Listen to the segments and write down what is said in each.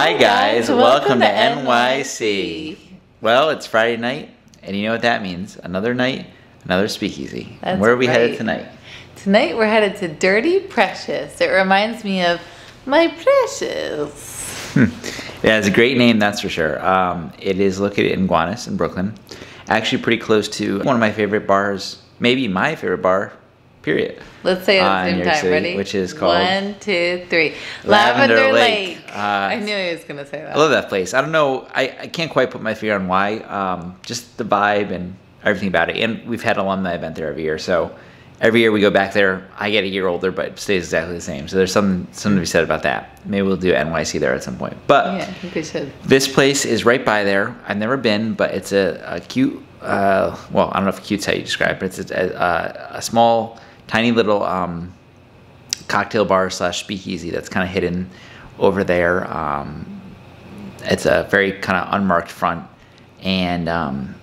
Hi guys, welcome, to NYC. Well, it's Friday night, and you know what that means. Another night, another speakeasy. And Where are we right. headed tonight? Tonight we're headed to Dirty Precious. It reminds me of my precious. Yeah, it's a great name, that's for sure. Um, it is located in Gowanus in Brooklyn. Actually, pretty close to one of my favorite bars, maybe my favorite bar, period. Let's say it Uh, at the same York time. City, Ready? which is called One, two, three. Lavender Lavender, Lake. Lake. Uh, I knew he was gonna say that. I love that place. I don't know, I, I can't quite put my finger on why. Um, just the vibe and everything about it. And we've had alumni event there every year, so every year we go back there. I get a year older, but it stays exactly the same. So there's something something to be said about that. Maybe we'll do NYC there at some point. But yeah, I think we should. this place is right by there. I've never been, but it's a, a cute. Uh, well, I don't know if cute's how you describe it. It's a, a, a small, tiny little um, cocktail bar slash speakeasy that's kind of hidden over there. Um, it's a very kind of unmarked front, and um,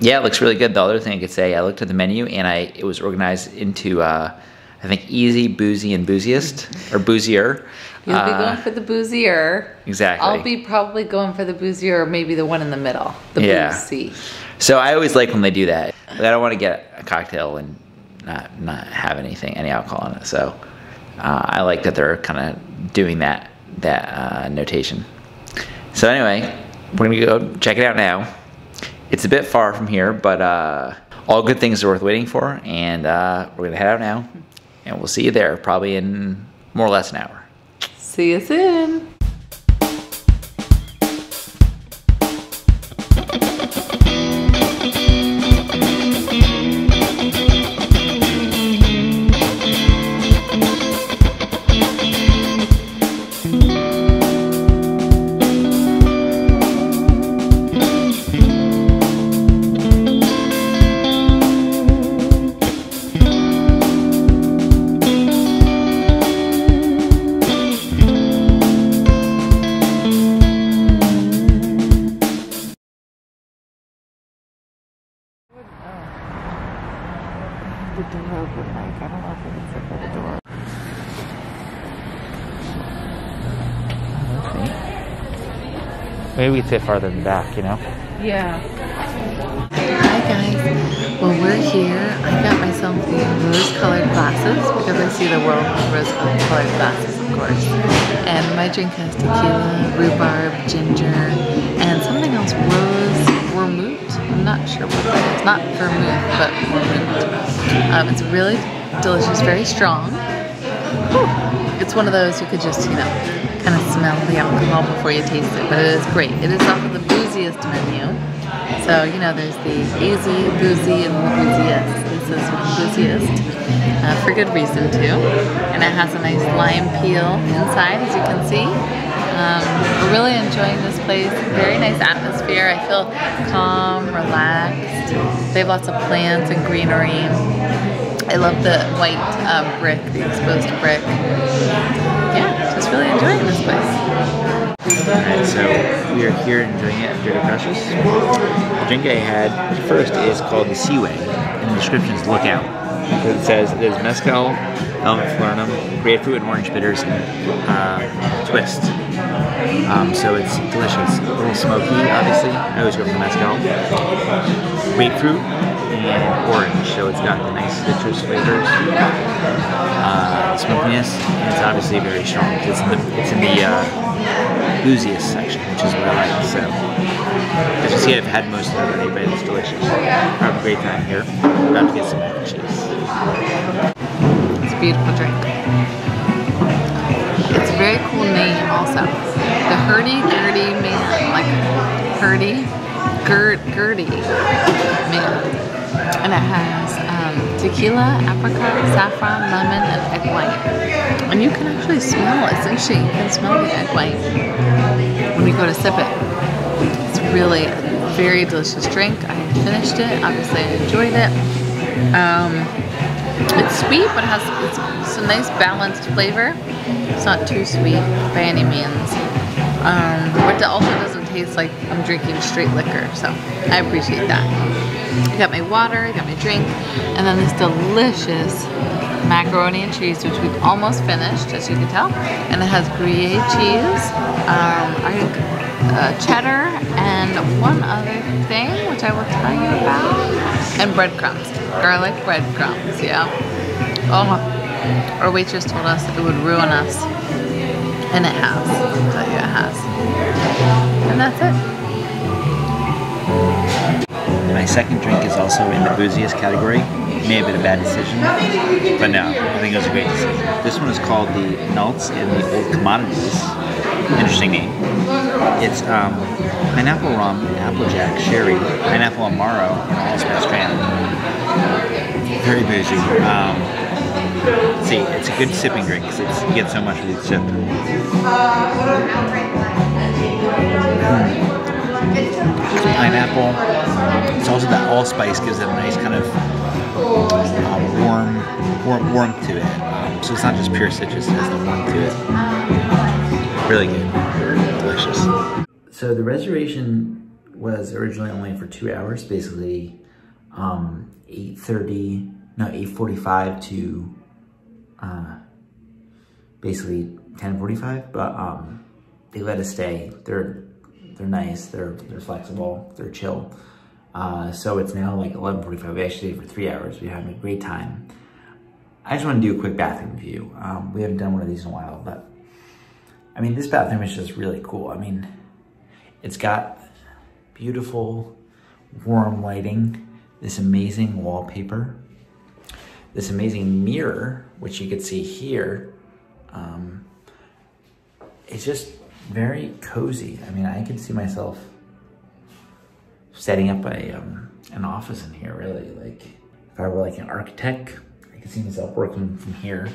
yeah, it looks really good. The other thing I could say, I looked at the menu and I it was organized into uh, I think easy, boozy, and booziest or boozier. You'll be Uh, going for the boozier. exactly. I'll be probably going for the boozier, or maybe the one in the middle, the Yeah. boozy. So I always like when they do that. I don't want to get a cocktail and not not have anything, any alcohol in it. So uh, I like that they're kind of doing that that uh, notation. So anyway, we're gonna go check it out now. It's a bit far from here, but uh, all good things are worth waiting for, and uh, we're gonna head out now, and we'll see you there probably in more or less an hour. See you soon. Maybe we sit farther in the back, you know. Yeah. Hi guys. Well, we're here. I got myself the rose-colored glasses because I see the world with rose-colored glasses, of course. And my drink has tequila, rhubarb, ginger, and something else, rose vermouth. I'm not sure what that is. Not vermouth, but vermouth. Um, it's really delicious, very strong. It's one of those you could just, you know, kind of smell the alcohol before you taste it, but it is great. It is off of the booziest menu. So, you know, there's the easy, boozy, and the booziest. This is booziest, uh, for good reason too. And it has a nice lime peel inside, as you can see. Um, we're really enjoying this place. Very nice atmosphere. I feel calm, relaxed. They have lots of plants and greenery. I love the white uh, brick, the exposed brick. Yeah, just really enjoying this place. Alright, so we are here enjoying it at Dirty Precious. The drink I had first is called the Seaway, and the description is look out. Because it says is mezcal, element falernum, grapefruit and orange bitters, and uh, twist. Um, so it's delicious. A little smoky, obviously. I always go for the mezcal. Grapefruit and orange, so it's got the nice citrus flavors, uh, smokiness, and it's obviously very strong. It's in the it's in the uh, booziest section, which is what I like. So, as you see, I've had most of it already, but it's delicious. Have a great time here. I'm about to get some mac cheese. It's a beautiful drink. It's a very cool name also. The Hurdy Gurdy Man, like Hurdy Gurdy Man. And it has um, tequila, apricot, saffron, lemon, and egg white. And you can actually smell, essentially, you can smell the egg white when you go to sip it. It's really a very delicious drink. I finished it. Obviously, I enjoyed it. Um, it's sweet, but it has it's, a nice balanced flavor. It's not too sweet by any means. Um, but it also doesn't taste like I'm drinking straight liquor, so I appreciate that. I got my water, I got my drink, and then this delicious macaroni and cheese, which we've almost finished, as you can tell. And it has Gruyere cheese, um, I think uh, cheddar, and one other thing, which I will tell you about, and breadcrumbs, garlic breadcrumbs, yeah. Oh, our waitress told us it would ruin us, and it has. I'll tell you, it has. And that's it. My second drink is also in the booziest category. May have been a bad decision, but no, I think it was a great decision. This one is called the Nults and the Old Commodities. Interesting name. It's um, pineapple rum, applejack, sherry, pineapple amaro, and allspice dram. Very boozy. Um, see, it's a good sipping drink because you get so much with each sip. Allspice gives it a nice kind of uh, warm, warm warmth to it. Um, so it's not just pure citrus; it has the warmth to it. Really good, delicious. So the reservation was originally only for two hours, basically um, 8.30, no, 8.45 to uh, basically 10.45, but um, they let us stay. They're they're nice, they're they're flexible, they're chill. Uh, so it's now like 11.45, we actually for three hours. We're having a great time. I just want to do a quick bathroom review. Um, we haven't done one of these in a while, but I mean, this bathroom is just really cool. I mean, it's got beautiful, warm lighting, this amazing wallpaper, this amazing mirror, which you can see here. Um, it's just very cozy. I mean, I can see myself setting up a um, an office in here, really. Like, if I were like an architect, I could see myself working from here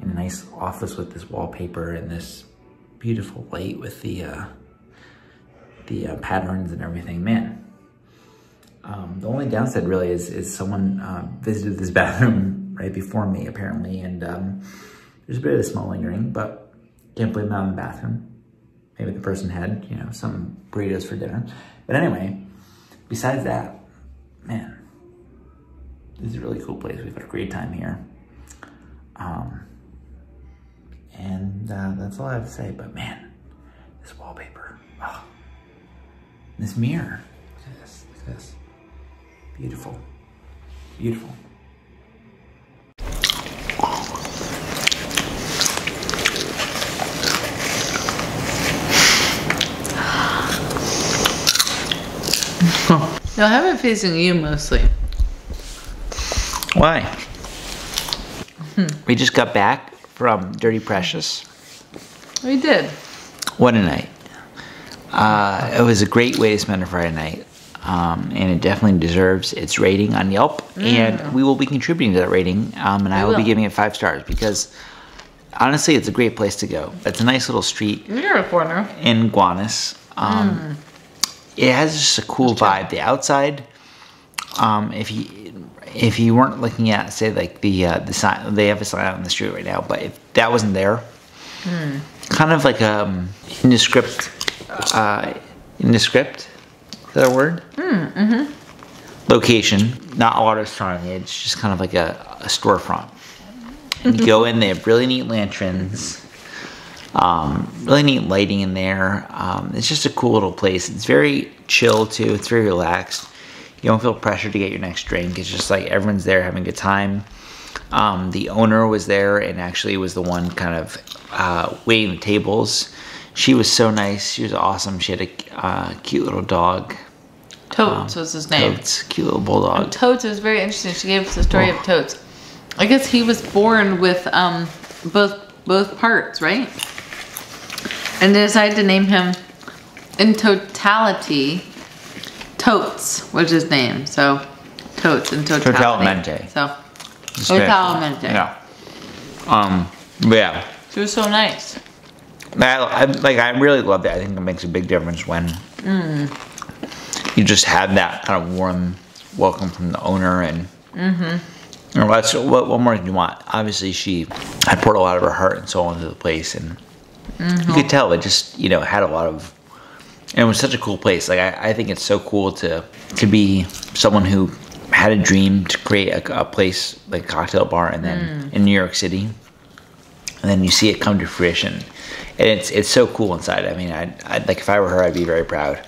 in a nice office with this wallpaper and this beautiful light with the uh, the uh, patterns and everything. Man, um, the only downside really is is someone uh, visited this bathroom right before me apparently, and um, there's a bit of a smell lingering, but can't blame them on the bathroom. Maybe the person had, you know, some burritos for dinner. But anyway, besides that, man, this is a really cool place. We've had a great time here. Um, and uh, that's all I have to say. But man, this wallpaper, oh, this mirror, look at this, look at this. Beautiful, beautiful. No, I have it facing you mostly. Why? We just got back from Dirty Precious. We did. What a night. Uh, it was a great way to spend a Friday night. Um, and it definitely deserves its rating on Yelp. And we will be contributing to that rating. Um, and I We will be giving it five stars because honestly, it's a great place to go. It's a nice little street You're a corner. in Gowanus. Um, It has just a cool vibe. The outside, um, if you if you weren't looking at say like the uh, the sign, they have a sign out on the street right now. But if that wasn't there, kind of like um indescript, uh, indescript. Is that a word? Location, not a lot of signage. It's just kind of like a, a storefront. And you go in, they have really neat lanterns. Um, really neat lighting in there. Um, it's just a cool little place. It's very chill too. It's very relaxed. You don't feel pressure to get your next drink. It's just like everyone's there having a good time. Um, the owner was there and actually was the one kind of uh, waiting the tables. She was so nice. She was awesome. She had a uh, cute little dog. Totes was his name. Totes, cute little bulldog. Totes is very interesting. She gave us the story of Totes. I guess he was born with um, both both parts, right? And they decided to name him in totality Totes was his name. So Totes in totality. Totalmente. So totalmente. Yeah. Um. but yeah. She was so nice. I, I like. I really love that. I think it makes a big difference when you just have that kind of warm welcome from the owner, and mm-hmm. you know, that's what, what more do you want? Obviously, she had poured a lot of her heart and soul into the place, and you could tell it just you know had a lot of. And it was such a cool place. Like I, I think it's so cool to to be someone who had a dream to create a, a place like a cocktail bar, and then in New York City, and then you see it come to fruition, and it's it's so cool inside. I mean, I I'd like if I were her, I'd be very proud.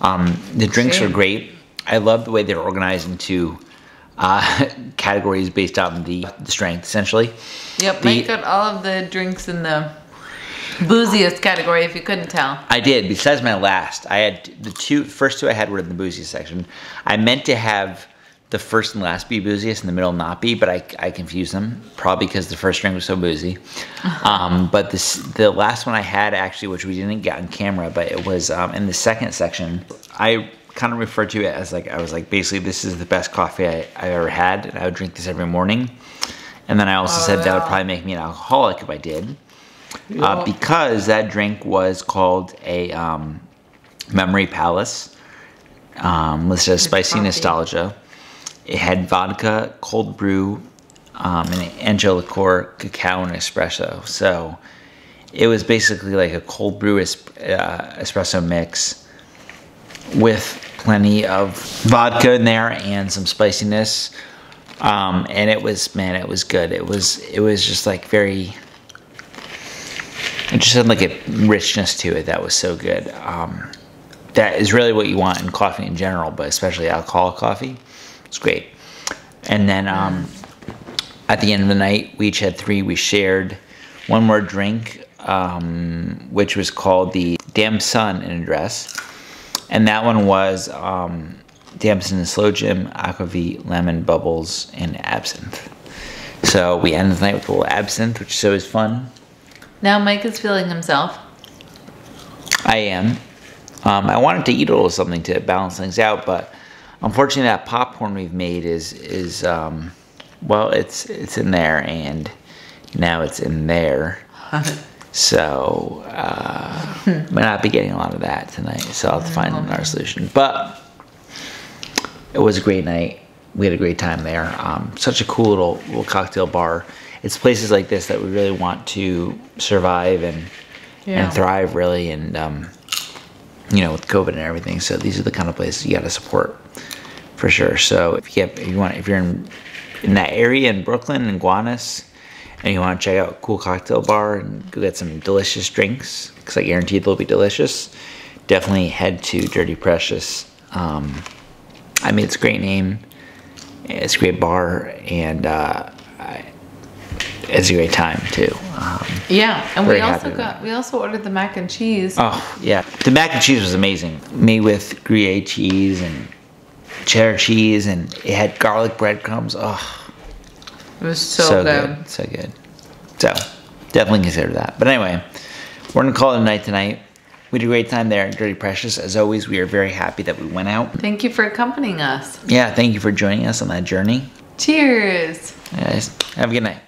Um, the drinks Same. are great. I love the way they're organized into uh, categories based on the, the strength, essentially. Yep, The- Mike got all of the drinks in the booziest category, if you couldn't tell. I did. Besides my last, I had the two first two I had were in the boozy section. I meant to have the first and last be booziest and the middle not be, but I, I confused them probably because the first drink was so boozy. um, but this the last one I had actually, which we didn't get on camera, but it was um, in the second section. I kind of referred to it as like I was like basically this is the best coffee I, I've ever had, and I would drink this every morning. And then I also Oh, said that would probably make me an alcoholic if I did uh, because that drink was called a um, Memory Palace, um, listed as spicy coffee. nostalgia. It had vodka, cold brew, um, and ancho liqueur, cacao, and espresso. So it was basically like a cold brew es- uh, espresso mix with plenty of vodka in there and some spiciness. Um, and it was man, it was good. It was it was just like very it just had like a richness to it that was so good. Um, that is really what you want in coffee in general, but especially alcoholic coffee. It's great. And then um, at the end of the night, we each had three. We shared one more drink, um, which was called the Damn Sun in a Dress. And that one was um, Damson and Sloe Gin, Aquavit, Lemon, Bubbles, and Absinthe. So we ended the night with a little absinthe, which is always fun. Now Mike is feeling himself. I am. Um, I wanted to eat a little something to balance things out, but unfortunately, that popcorn we've made is is um, well, it's it's in there, and now it's in there. So uh, might not be getting a lot of that tonight. So I'll have to find another solution. But it was a great night. We had a great time there. Um, such a cool little little cocktail bar. It's places like this that we really want to survive and Yeah. and thrive really and um, you know with covid and everything. So these are the kind of places you got to support for sure. So if you get if you want if you're in in that area in brooklyn and gowanus and you want to check out a cool cocktail bar and go get some delicious drinks because i guarantee they'll be delicious definitely head to dirty precious. Um, i mean it's a great name it's a great bar and uh, it's a great time too um, Yeah, and we also got we also ordered the mac and cheese. Oh yeah, the mac and cheese was amazing. Made with Gruyere cheese and cheddar cheese, and it had garlic breadcrumbs. Oh, It was so, good. so good. So definitely consider that. But anyway, we're gonna call it a night tonight. We had a great time there at Dirty Precious. As always, we are very happy that we went out. Thank you for accompanying us. Yeah, thank you for joining us on that journey. Cheers. Guys, have a good night.